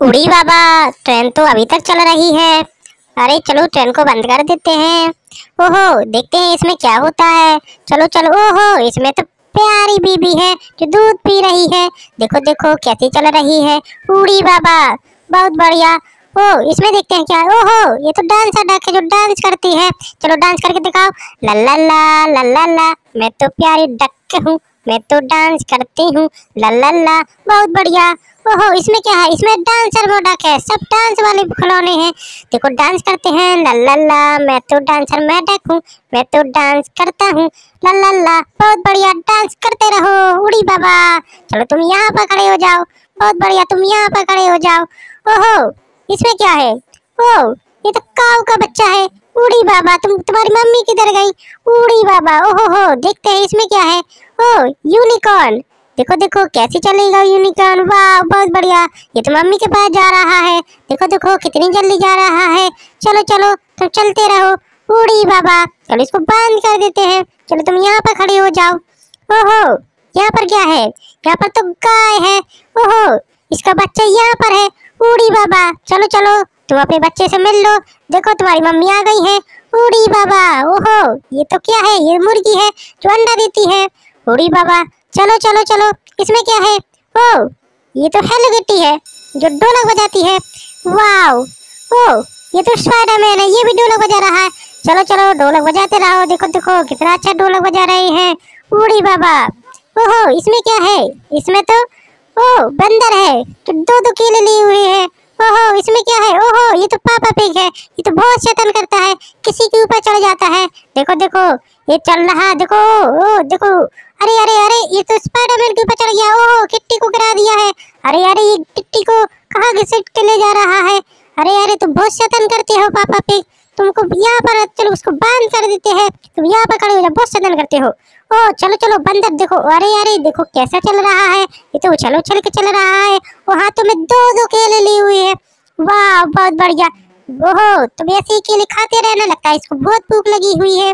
उड़ी बाबा ट्रेन तो अभी तक चल रही है। अरे चलो ट्रेन को बंद कर देते हैं। ओहो, देखते हैं इसमें क्या होता है। चलो चलो, ओहो, इसमें तो प्यारी बीबी है, जो दूध पी रही है। देखो देखो, कैसी चल रही है। उड़ी बाबा, बहुत बढ़िया। ओ, इसमें देखते हैं क्या ओहो, ये तो डांस डक है, जो डांस करती है। चलो, डांस करके दिखाओ। ला ला ला ला ला ला, मैं तो प्यारी डक हूँ। मैं तो डांस करती हूँ, ला ला ला, बहुत बढ़िया। ओहो, इसमें क्या है? इसमें डांसर मोडक है, सब डांस वाले खिलौने हैं। देखो, डांस करते हैं, ला ला ला, मैं तो डांसर मैडक हूँ, मैं तो डांस करता हूँ, ला ला ला, बहुत बढ़िया, डांस करते रहो, उड़ी बाबा। चलो, तुम यहाँ पर खड़े हो जाओ, बहुत बढ़िया, तुम यहाँ पर खड़े हो जाओ। ओहो, इसमें क्या है? ओ ये तो काऊ का बच्चा है उड़ी बाबा, तुम, तुम्हारी मम्मी किधर गई? उड़ी बाबा ओहो हो देखते हैं इसमें क्या है। ओ यूनिकॉर्न देखो देखो, कैसे चलेगा यूनिकॉर्न वाह, बहुत बढ़िया। ये तो मम्मी के पास जा रहा है। देखो देखो, कितनी जल्दी जा रहा है। चलो चलो तुम चलते रहो। उड़ी बाबा, चलो इसको बंद कर देते हैं। चलो, तुम यहाँ पर खड़े हो जाओ। ओहो, यहाँ पर क्या है? यहाँ पर तो गाय है। ओहो, इसका बच्चा यहाँ पर है। उड़ी बाबा, चलो चलो, तुम अपने बच्चे से मिल लो। देखो, तुम्हारी मम्मी आ गई है। उड़ी बाबा, ओहो, ये तो क्या है? ये मुर्गी है जो अंडा देती है। उड़ी बाबा, चलो चलो चलो, इसमें क्या है? ओ, ये तो हेलो गिट्टी है, जो ढोलक बजाती है। वाओ, ओ, ये तो स्पाइडरमैन है, ये भी ढोलक बजा रहा है। चलो चलो, ढोलक बजाते रहो। देखो देखो, कितना अच्छा ढोलक बजा रहे हैं। उड़ी बाबा, ओहो, इसमें क्या है? इसमें तो ओ, बंदर है। जो दो दो केले लिए हुए हैं। ओहो, इसमें क्या है? ओहो, ये तो पापा पिग है। ये तो बहुत शैतान करता है। किसी के ऊपर चढ़ जाता है। देखो देखो, ये चल रहा, देखो, ओ, देखो। अरे अरे अरे, ये तो स्पाइडरमैन के ऊपर चढ़ गया। ओहो, किट्टी को गिरा दिया है। अरे अरे, ये किट्टी को कहाँ घसीट के ले जा रहा है? अरे अरे तुम बहुत शैतान करते हो, पापा पिग। तुमको यहाँ पर चलो उसको बंद कर देते हैं। तुम यहाँ पर खड़े हो जाओ बहुत शैतान करते हो। ओ, चलो चलो बंदर देखो, अरे अरे, देखो कैसा चल रहा है। ये तो उछल उछल के चल रहा है। वो हाथों में दो दो केले लिए हुए है। वाह, बहुत बढ़िया। ओहो, तुम ऐसे ही केले खाते रहना, लगता है इसको बहुत भूख लगी हुई है।